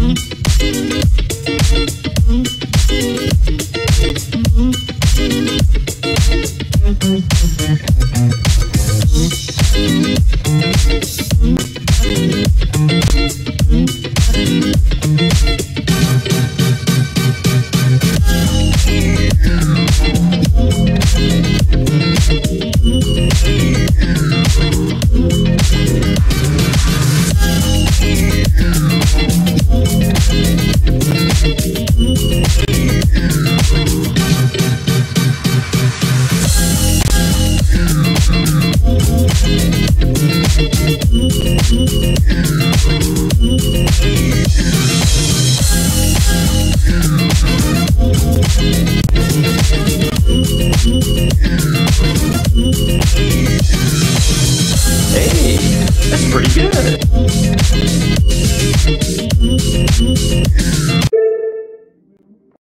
Mm-hmm. That's pretty good.